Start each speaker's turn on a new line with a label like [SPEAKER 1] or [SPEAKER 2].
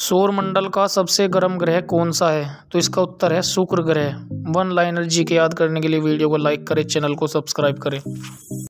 [SPEAKER 1] सौरमंडल का सबसे गर्म ग्रह कौन सा है? तो इसका उत्तर है शुक्र ग्रह। वन लाइनर जी के याद करने के लिए वीडियो को लाइक करें, चैनल को सब्सक्राइब करें।